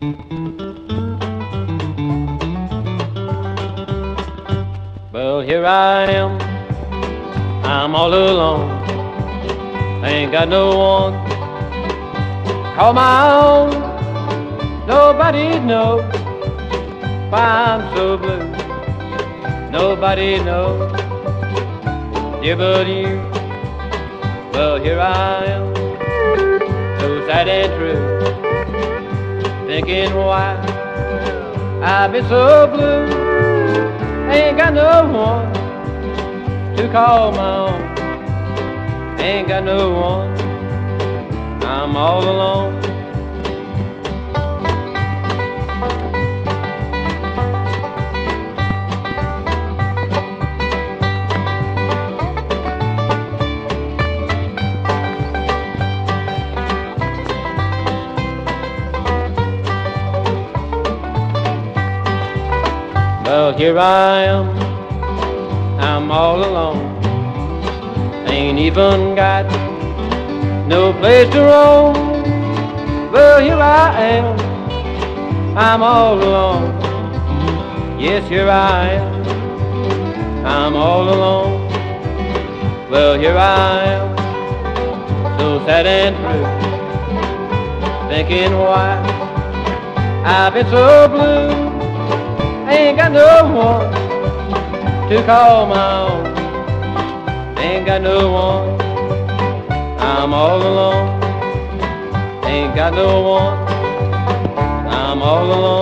Well, here I am, I'm all alone. I Ain't got no one call my own. Nobody knows why I'm so blue. Nobody knows, dear but you. Well, here I am, so sad and true, thinking why I've been so blue. Ain't got no one to call my own. Ain't got no one. I'm all alone. Well, here I am, I'm all alone. Ain't even got no place to roam. Well, here I am, I'm all alone. Yes, here I am, I'm all alone. Well, here I am, so sad and true, thinking why I've been so blue. Ain't got no one to call my own. Ain't got no one. I'm all alone. Ain't got no one. I'm all alone.